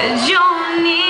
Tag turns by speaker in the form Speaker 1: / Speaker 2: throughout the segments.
Speaker 1: Johnny.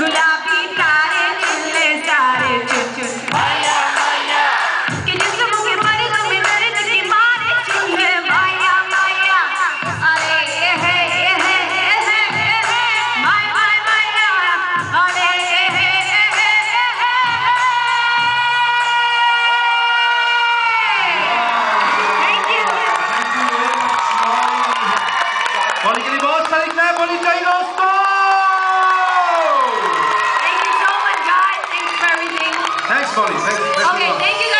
Speaker 1: Good night.
Speaker 2: Thanks, thanks okay,
Speaker 1: thank you guys.